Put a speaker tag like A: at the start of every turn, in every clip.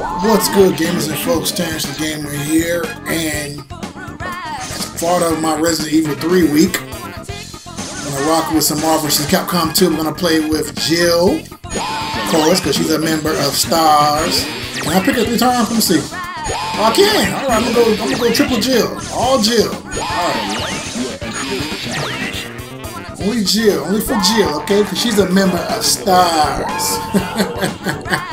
A: What's good, gamers and folks? Terrence the Gamer here, and as part of my Resident Evil 3 week, I'm gonna rock with some Marvel vs. Capcom 2. I'm gonna play with Jill, of course, because she's a member of STARS. Can I pick her three times? Let me see. Oh, I can. All right, I'm gonna go. I'm gonna go triple Jill, all Jill. All right. Only Jill, only for Jill, okay? Because she's a member of STARS.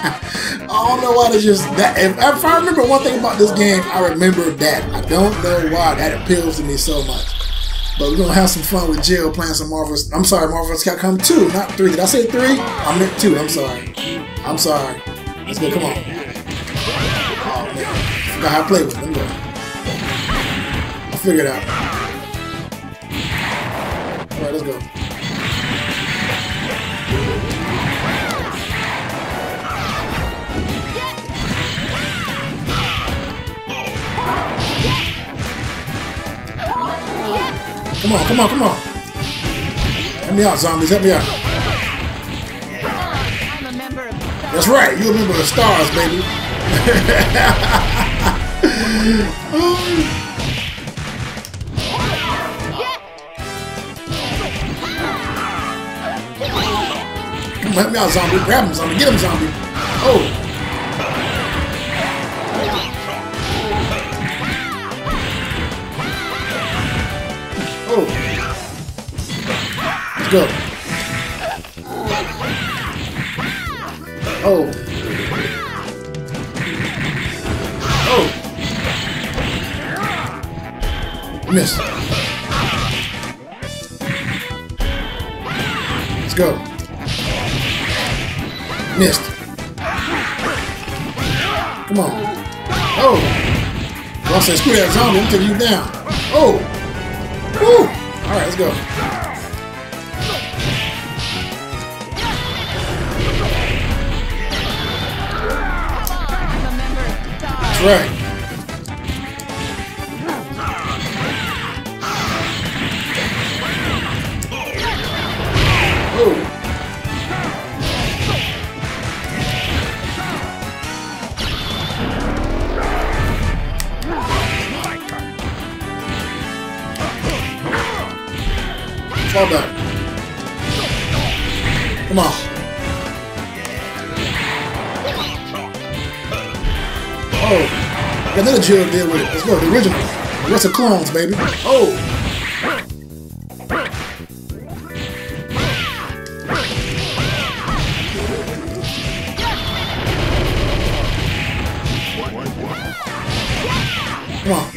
A: I don't know why they just that. If, if, I remember one thing about this game, I remember that. I don't know why that appeals to me so much. But we're gonna have some fun with Jill playing some Marvel's. I'm sorry, Marvel's Capcom 2, not 3. Did I say 3? I meant 2. I'm sorry. I'm sorry. Let's go. Come on. Oh man, I forgot how to play with me go. I figured it out. All right, let's go. Come on, come on, come on. Help me out, zombies. Help me out. That's right. You're a member of the STARS, baby. Come on, help me out, zombie. Grab him, zombie. Get him, zombie. Oh. Oh. Let's go. Oh. Oh. Miss. Let's go. Missed. Come on. Oh. Well, I said, screw that zombie. I'm taking you down. Oh. Woo! Alright, let's go. That's right. Back. Got another to deal with it. Let's go. The original. The rest of clones, baby. Oh. Come on.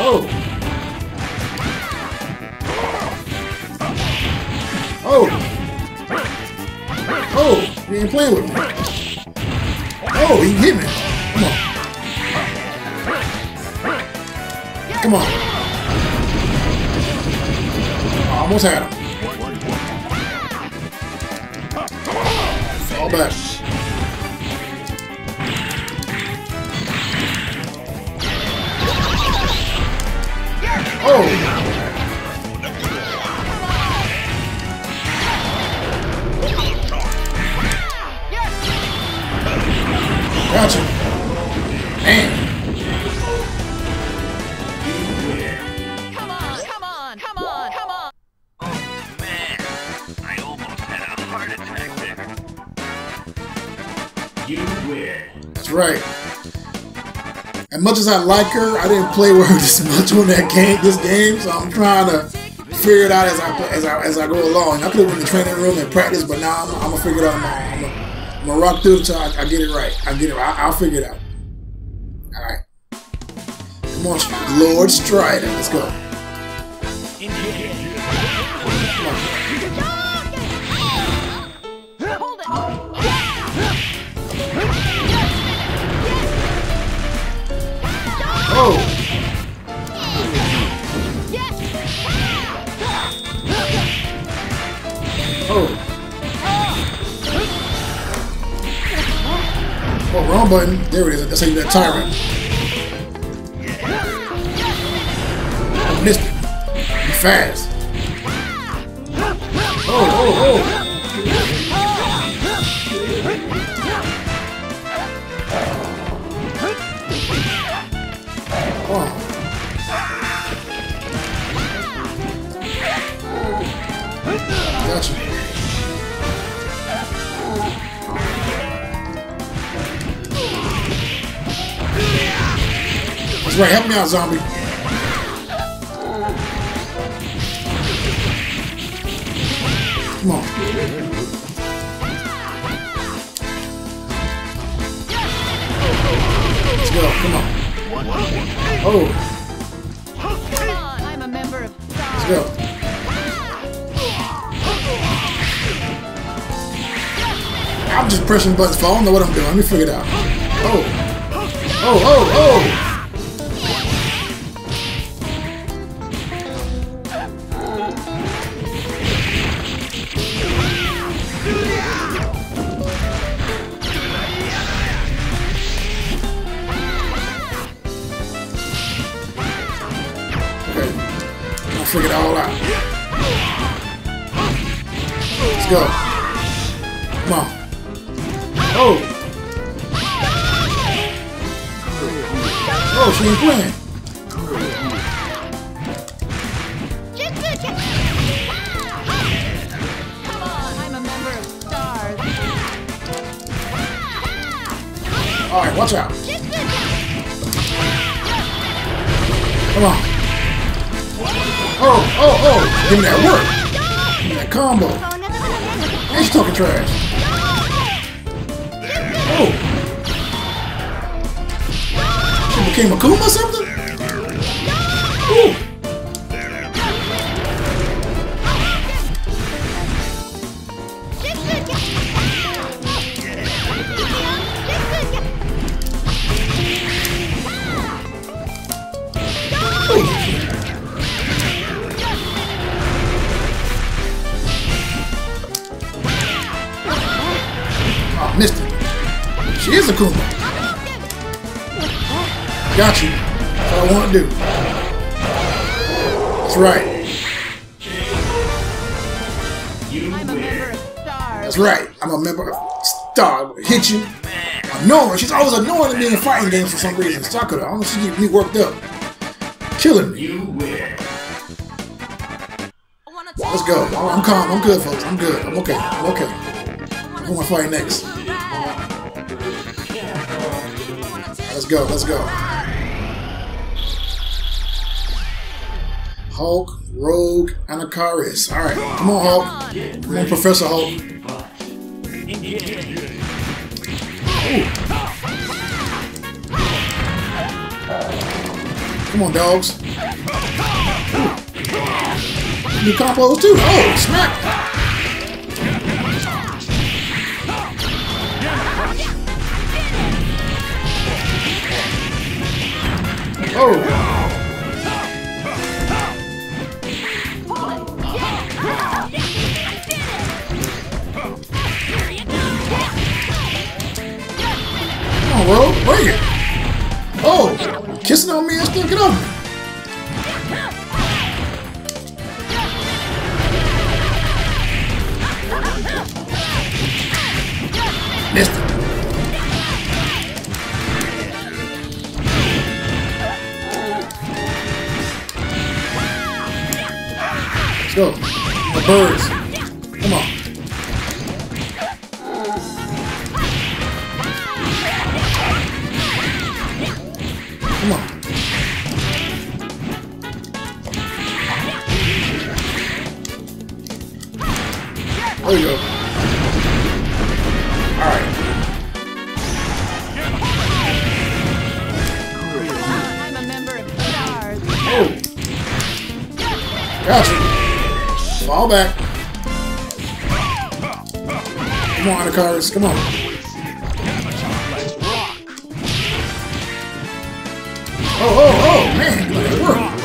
A: Oh. Oh! Oh! He ain't playing with me. Oh, he hit me. Come on. Come on. Almost had him. Back. Oh! Much as I like her, I didn't play with her this much on that game, this game, so I'm trying to figure it out as I as I as I go along. I could have went in the training room and practice, but now I'm, I'm gonna figure it out. I'm gonna, rock through until I, I get it right. I get it. I, I'll figure it out. All right. Come on, Lord Strider. Let's go. Wrong button. There it is. That's how you got tyrant. I missed it. You fast. Oh, oh, oh. That's right. Help me out, zombie. Come on. Let's go. Come on. Oh,
B: I'm a member of
A: let's go. I'm just pressing buttons I don't know what I'm doing. Let me figure it out. Oh. Oh, oh, oh. All right, watch out. Come on. Oh, oh, oh. Give me that work. Give me that combo. And she's talking trash. Oh. She became a Kuma or? Got you. That's what I want to do. That's right. That's right. I'm a member of Star. Hit you. Annoying. She's always annoying me in fighting games for some reason. Sakura. I don't know. She me worked up. Killing me. Let's go. I'm calm. I'm good, folks. I'm good. I'm okay. I'm okay. Who am I fighting next? Let's go. Let's go. Hulk, Rogue, and Akaris. All right. Come on, Hulk. Come on, Professor Hulk. Ooh. Come on, dogs. New combos too. Oh, smack. Bring it. Oh, kissing on me still get on me. Missed it. Let's go. The birds. Come on. Oh, oh, oh, man. That worked.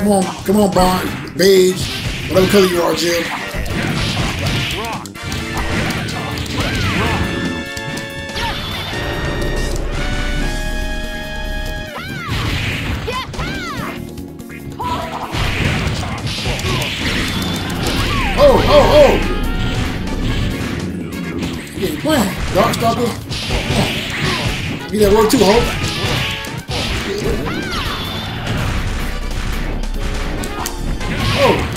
A: Come on, come on, Bond. Beige. Whatever color you are, Jim. motherfucker. You that work too, Hulk. Oh.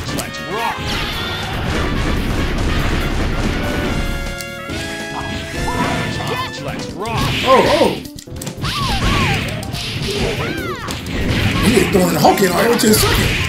A: Oh! oh. He is throwing the Hulk in all the way to the second.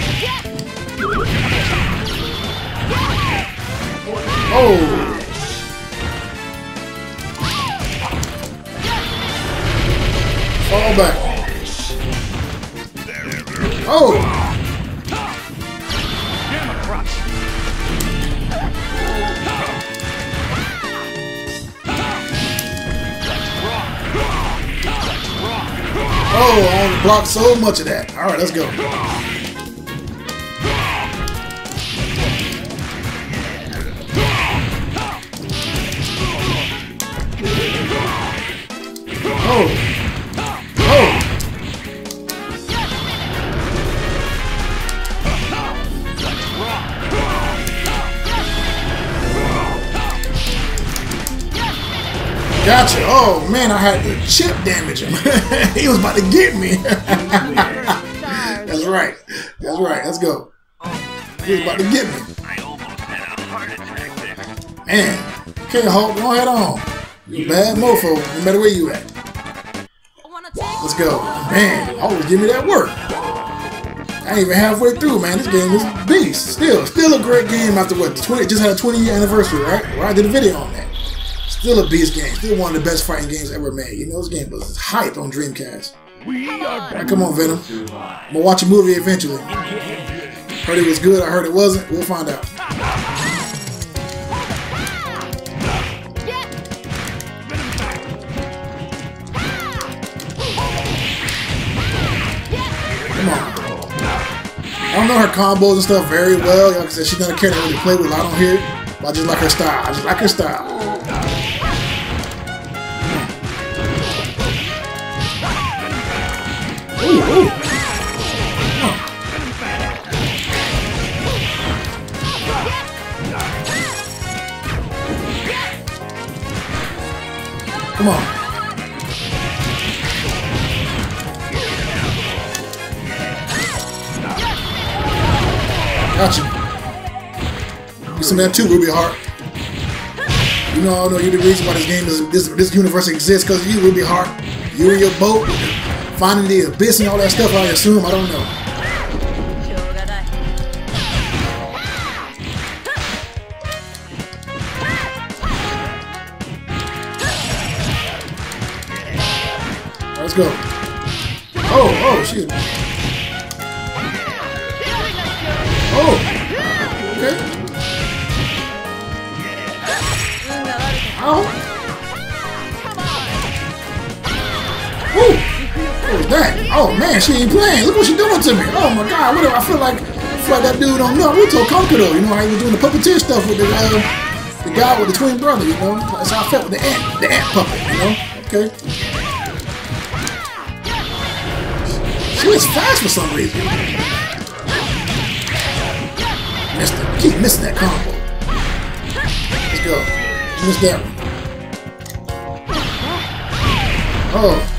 A: So much of that. All right, let's go. Oh. Gotcha. Oh man, I had to chip damage him. he was about to get me. That's right. That's right. Let's go. He was about to get me.
C: I almost had a heart attack there.
A: Man. Okay, Hulk, go ahead on. You bad mofo, no matter where you at. Let's go. Man, always give me that work. I ain't even halfway through, man. This game is beast. Still, still a great game after what? The 20 just had a 20 year anniversary, right? Where I did a video on that. Still a beast game. Still one of the best fighting games ever made. You know, this game was hyped on Dreamcast. Alright, come on, Venom. I'm gonna watch a movie eventually. Heard it was good. I heard it wasn't. We'll find out. Come on. I don't know her combos and stuff very well. Like I said, she's not a character I really play with. I don't hear it. But I just like her style. I just like her style. Come on. Gotcha. You some that too, Ruby Heart. You know, I know you're the reason why this game is this this universe exists because you, Ruby Heart. You and your boat, finding the abyss and all that stuff. I assume. I don't know. Let's go. Oh, oh, excuse me. Oh! Okay. Ow! Woo! What was that? Oh man, she ain't playing. Look what she doing to me. Oh my god, whatever. I feel like I feel like that dude on Naruto Kankuro. You know how he was doing the puppeteer stuff with the uh, the guy with the twin brother, you know? That's how I felt with the ant, the ant puppet, you know? Okay. Was fast for some reason. Missed it. Keep missing that combo. Let's go. Missed that one. Oh.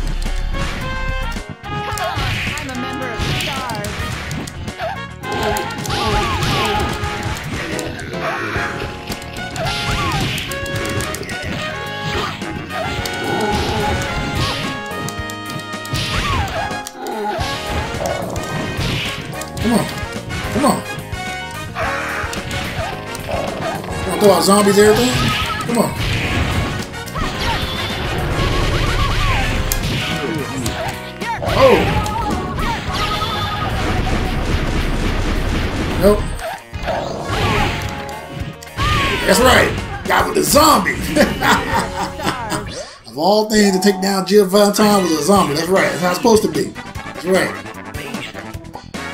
A: Come on. Come on. Wanna throw out zombies everything? Come on. Oh. Nope. That's right. Guy with the zombie. of all things to take down Jill Valentine was a zombie. That's right. That's how it's supposed to be. That's right.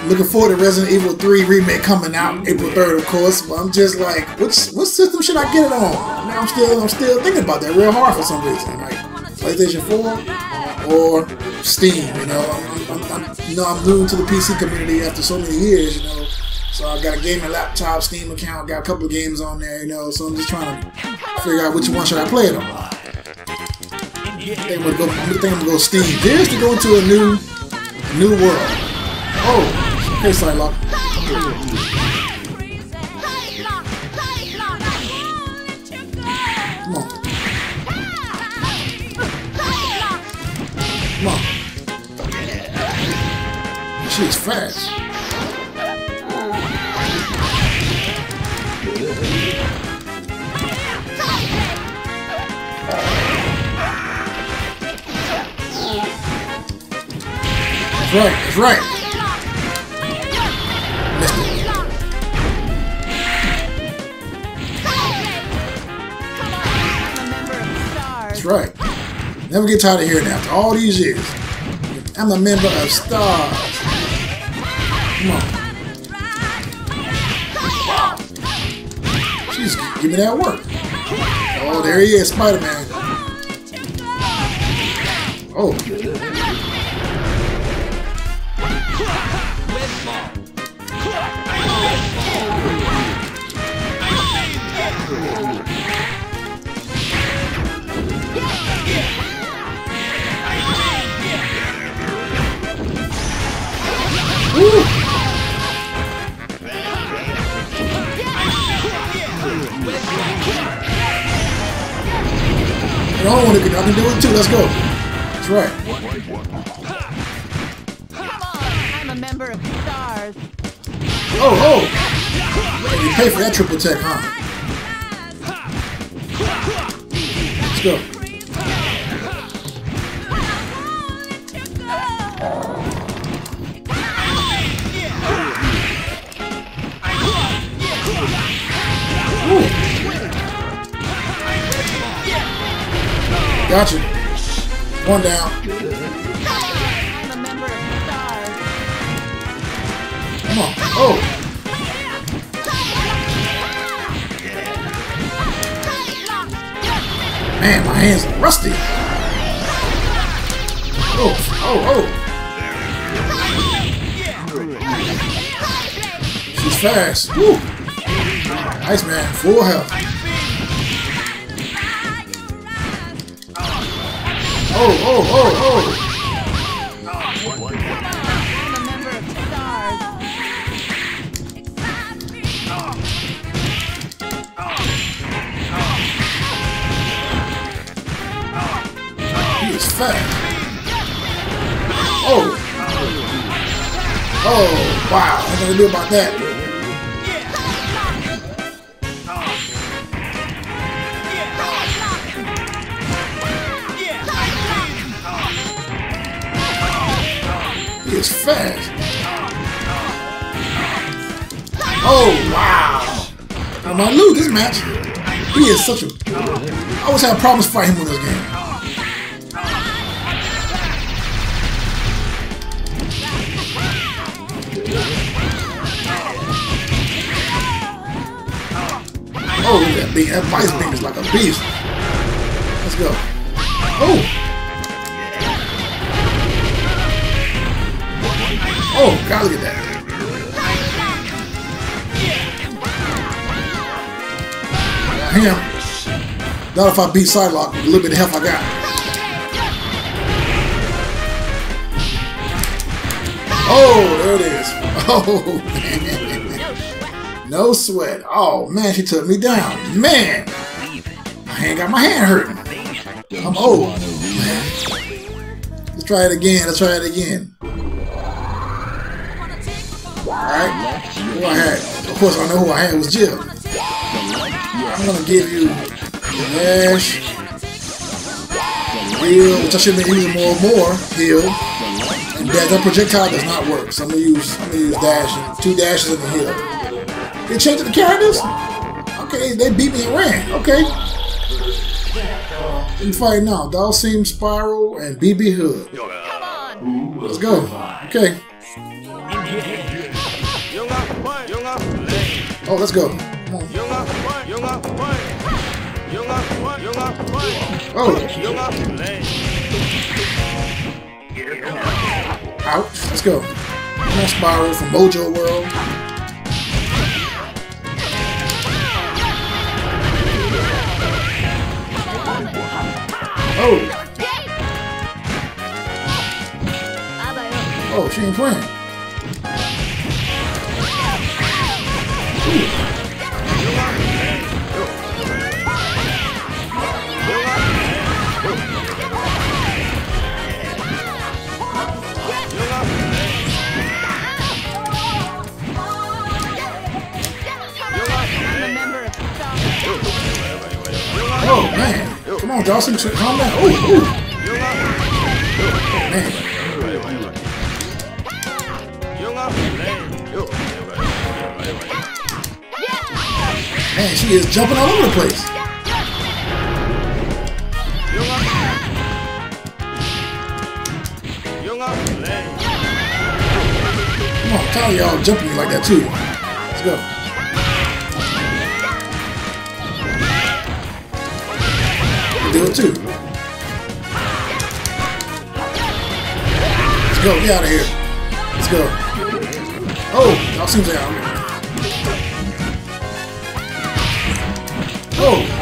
A: Looking forward to Resident Evil 3 remake coming out April 3rd, of course. But I'm just like, which what system should I get it on? Now I'm still I'm still thinking about that real hard for some reason. Like PlayStation 4 or Steam. You know, I'm, I'm, I'm, you know I'm new to the PC community after so many years. You know, so I got a gaming laptop, Steam account, got a couple of games on there. You know, so I'm just trying to figure out which one should I play it on. I think I'm gonna go. Gonna go Steam just to go into a new, new world. Oh, hey Psylocke. Come on, come on. She's fast. That's right, that's right. Right. Never get tired of hearing that after all these years. I'm a member of Stars. Come on. Jeez, give me that work. Oh, there he is, Spider-Man. Oh, Let's go. That's right.
B: Come on. I'm a member of stars.
A: Oh, oh. You pay for that triple tech, huh? Let's go. Gotcha. One down. Come on. Oh. Man, my hands are rusty. Oh, oh, oh. She's fast. Woo. Nice, man. Full health. Oh, oh, oh, oh. Oh. Oh, wow. What gonna do about that? Fast. Oh, wow. I might lose this match. He is such a... I always have problems fighting him in this game. Oh, that beam. That Viper beam is like a beast. Let's go. Oh. Oh, God, look at that. Damn. Not if I beat Psylocke with a little bit of health I got. Oh, there it is. Oh, man. No sweat. Oh, man, she took me down. Man. My hand got my hand hurting. I'm old. Let's try it again. Let's try it again. Who I had? Of course, I know who I had was Jill. I'm gonna give you Dash, Heal, which I should have been using more and more, Heal. And that, that projectile does not work, so I'm gonna use I'm gonna use Dash and two dashes and a Heal. They changed the characters? Okay, they beat me and ran. Okay. We fight now. Dhalsim, Spiral, and BB Hood. Let's go. Okay. Oh, let's go. Oh, ouch. Let's go. Come on, Spiral from Mojo World. Oh, oh, she ain't playing. Come on, Dawson. Calm down. Ooh, ooh. Man. Man, she is jumping all over the place. Come on, tell y'all jumping like that too. Let's go. It too. Let's go. Get out of here. Let's go. Oh, y'all seems like Oh,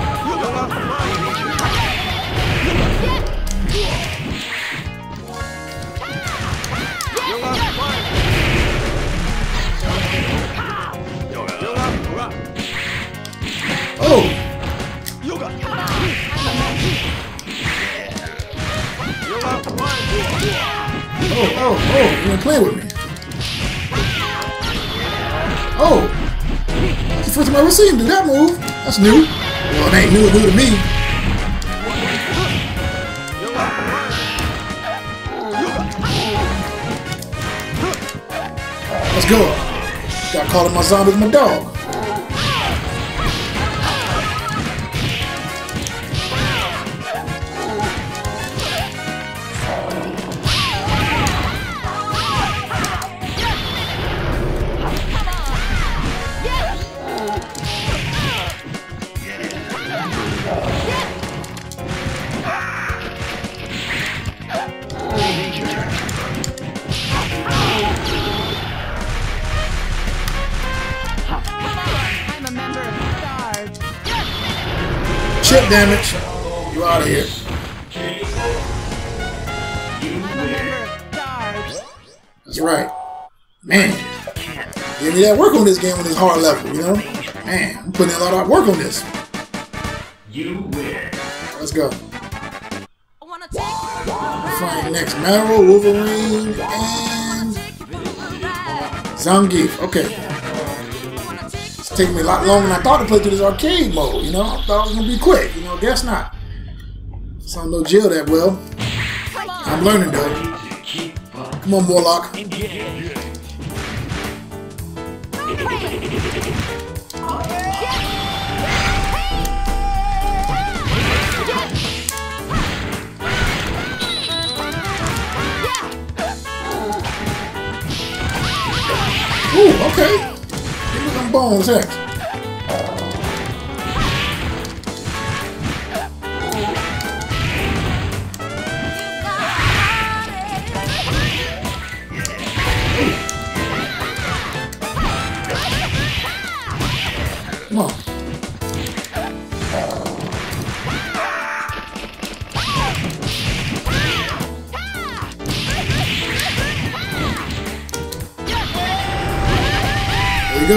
A: That's the I ever seen him do that move. That's new. Well, it ain't new, new to me. Let's go. Got calling my zombies my dog. Chip damage. You out of here.
B: I'm a member of Stars.
A: That's right. Man. Give me that work on this game on this hard level, you know? Man, I'm putting a lot of work on this.
C: You win.
A: Let's go.
B: I wanna take you for a
A: next Marrow, Wolverine, and
B: Take you for a ride.
A: Zangief. Okay. Taking me a lot longer than I thought to play through this arcade mode, you know? I thought it was gonna be quick, you know, guess not. So I know Jill that well. I'm learning though. Come on, Morlock. Ooh, okay. Bones, heck.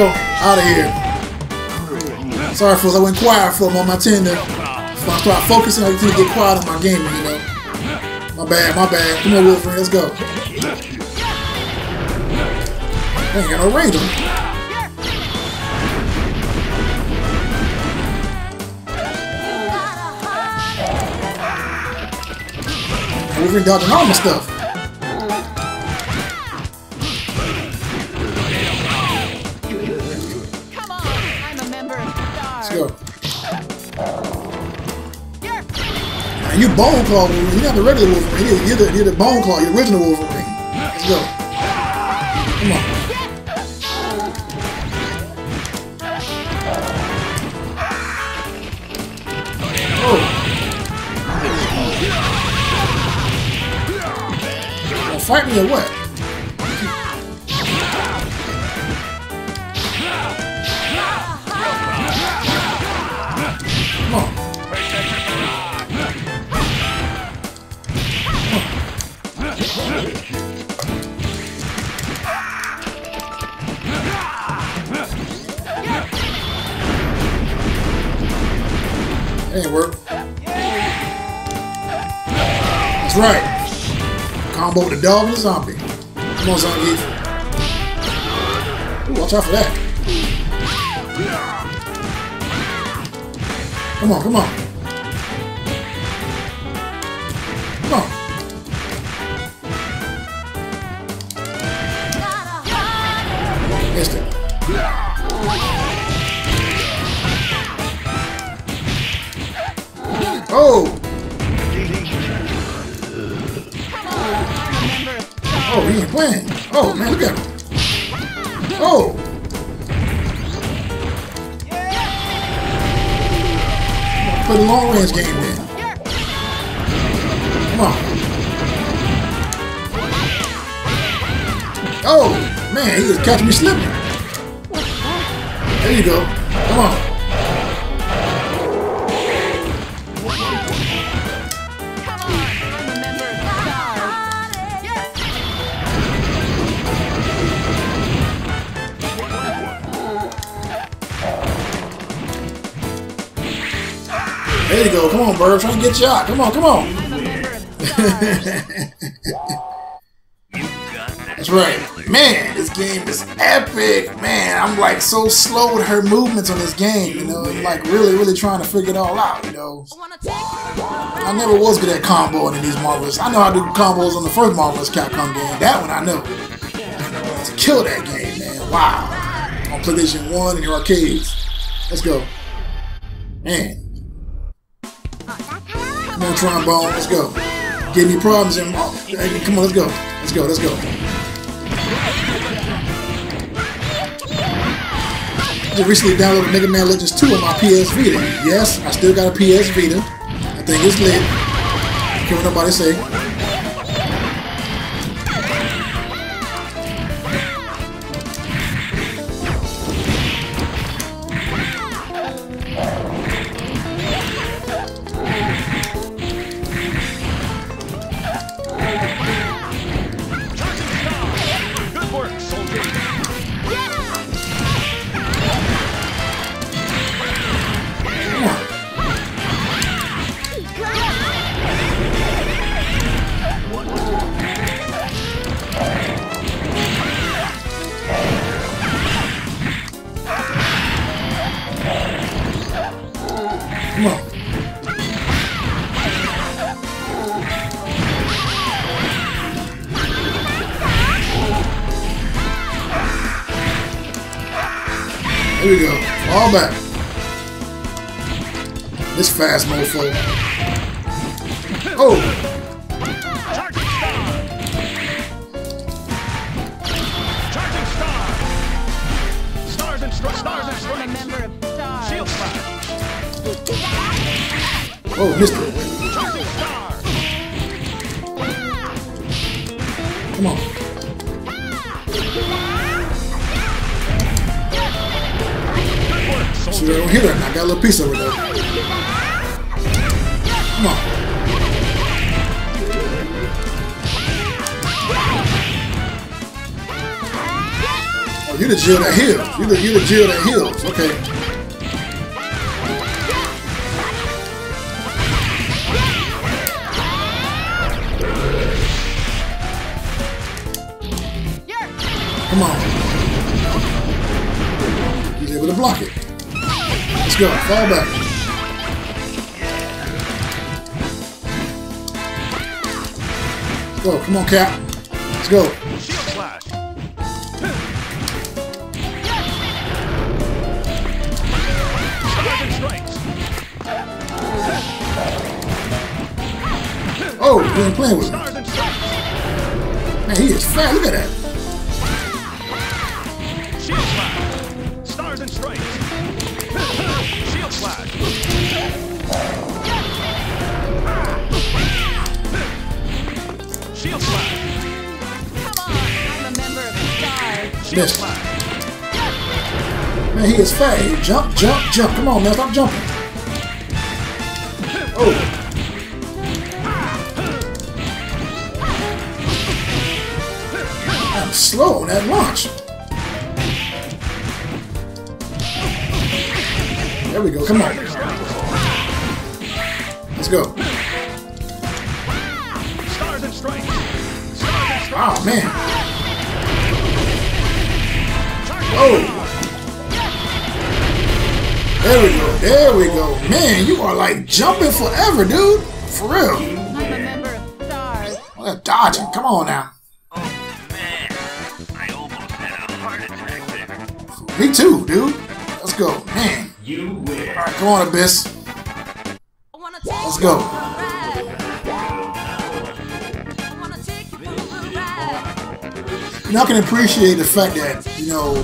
A: Out of here. Sorry, folks. I went quiet for a moment. I tend to, I start focusing, I tend to get quiet on my gaming, you know. My bad, my bad. Come on, Wolverine. Let's go. I ain't got no range on. Wolverine dodging all my stuff. Man, you Bone Claw Wolverine. You're not the regular Wolverine. You're, you're, the, you're the Bone Claw. The original Wolverine. Let's go. Come on. Oh. Fight me or what? Right. Combo with the dog and the zombie. Come on, Zangief. Ooh, watch out for that. Come on, come on. Oh, man, he just catching me slipping. There you go. Come on. There you go. Come on, Bird. Trying to get you out. Come on, come on. That's right. Man, this game is epic. Man, I'm like so slow with her movements on this game, you know, and like really, really trying to figure it all out, you know. I never was good at comboing in these Marvelous. I know how to do combos on the first Marvelous Capcom game. That one I know. To kill that game, man. Wow. On PlayStation 1 and the arcades. Let's go. Man. Come on, trombone. Let's go. Give me problems and oh, hey, come on, let's go. Let's go, let's go. Just recently downloaded Mega Man Legends 2 on my PS Vita. Yes, I still got a PS Vita. I think it's lit. Care what nobody say.
D: Shield slash.
A: oh. oh
D: Charging star.
A: Come on. See, I don't hit her. I got a little piece her though. You the Jill that heals. You the you the Jill that heals. Okay. Come on. He's able to block it. Let's go. Fall back. Go. Come on, Cap. Let's go. Oh, he ain't playing with me.
D: Stars and stripes.
A: Man, he is fat. Look at that.
D: Shield slash. Stars and stripes. Shield slash. Shield slash.
B: Come on. I'm a member of the Stars.
D: Shield slash.
A: Man, he is fat. Jump, jump, jump. Come on, man. Stop jumping. Oh. Slow on that launch. There we go. Come on. Let's go.
D: Stars and stripes. Stars and stripes.
A: Oh, man. Oh. There we go. There we go. Man, you are like jumping forever, dude. For real.
B: I'm a member of Stars.
A: Dodging. Come on now. Me too, dude. Let's go. Man.
C: You win.
A: All right, come on, Abyss. Let's go. you know, I can appreciate the fact that you know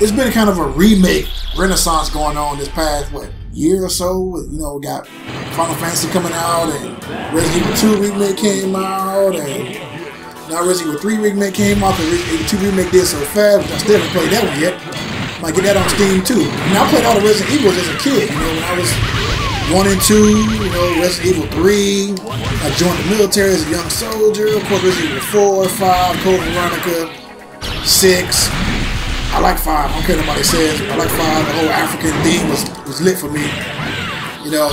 A: it's been kind of a remake renaissance going on this past what year or so. You know, we got Final Fantasy coming out, and Resident Evil 2 remake came out, and now Resident Evil 3 remake came out. The Resident Evil 2 remake did so fast, but I still haven't played that one yet. Might get that on Steam too. Mean, I played all the Resident Evils as a kid. You know, when I was one and two, you know, Resident Evil 3. I joined the military as a young soldier. Of course, Resident Evil 4, 5, Code Veronica, 6. I like 5. I don't care what nobody says. I like 5. The whole African theme was, was lit for me. You know,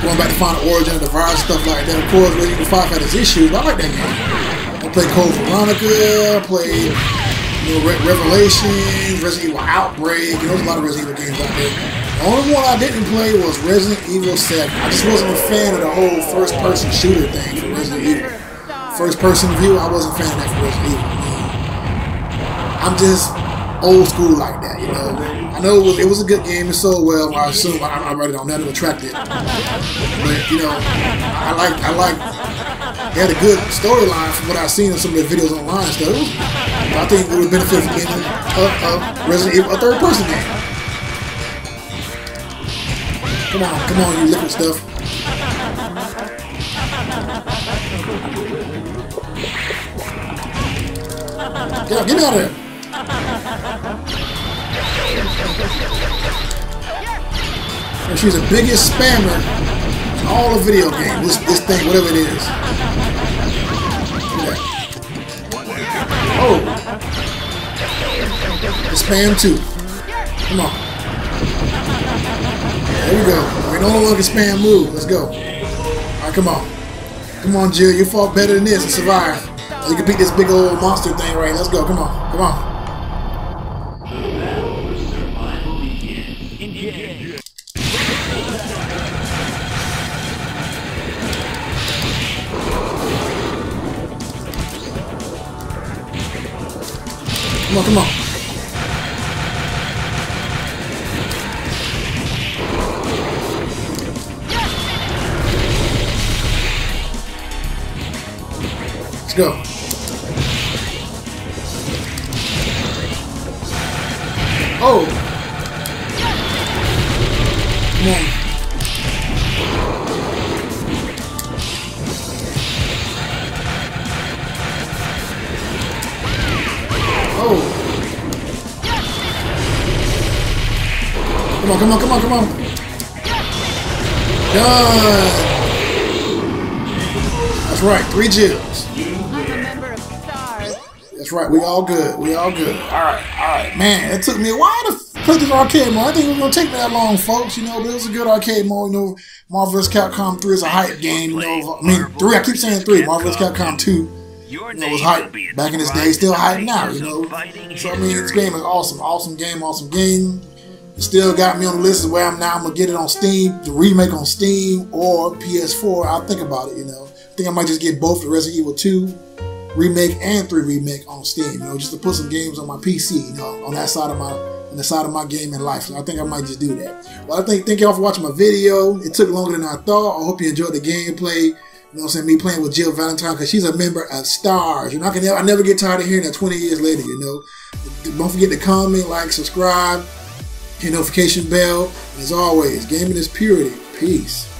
A: going back to find the origin of the virus, stuff like that. Of course, Resident Evil 5 had its issues, but I like that game. Played Code Veronica, played you know, Re- Revelations, Resident Evil Outbreak, and there's a lot of Resident Evil games out there. The only one I didn't play was Resident Evil 7. I just wasn't a fan of the whole first person shooter thing for Resident Evil. First person view, I wasn't a fan of that for Resident Evil. I'm just old school like that, you know. I know it was, it was a good game, it sold well. I assume I, I read it on that it attract it. But you know, I like I like they had a good storyline from what I've seen in some of the videos online stuff. I think it would benefit from getting a, a Resident Evil, a third person game. Come on, come on, you liquid stuff. Get, get me out of here. And she's the biggest spammer all the video games. This this thing, whatever it is. Oh. The spam too. Come on. There we go. We no longer spam move. Let's go. Alright, come on. Come on, Jill. You fought better than this and survived. You can beat this big old monster thing right. Let's go. Come on. Come on. On, come on. Let's go. Oh. Come on, come on, come on, come on. Done. That's right, three Jills.
B: I'm a member of STARS.
A: That's right, we all good. We all good. All right, all right. Man, it took me a while to play this arcade mode. I think it was gonna take me that long, folks. You know, but it was a good arcade mode. You know, Marvel vs. Capcom 3 is a hype game. You know, I mean, three. I keep saying three. Marvel vs. Capcom 2. You know, it
C: was
A: hype back in this day. Still hype now. You know. So I mean, this game is awesome. Awesome game. Awesome game. Still got me on the list of where I'm now. I'm gonna get it on Steam, the remake on Steam or PS4. I'll think about it. You know, I think I might just get both the Resident Evil 2 remake and 3 remake on Steam. You know, just to put some games on my PC. You know, on that side of my on the side of my game gaming life. So I think I might just do that. Well, I think thank y'all for watching my video. It took longer than I thought. I hope you enjoyed the gameplay. You know what I'm saying? Me playing with Jill Valentine because she's a member of Stars. You know, I can never, I never get tired of hearing that 20 years later. You know, don't forget to comment, like, subscribe, hit notification bell. And as always, gaming is purity. Peace.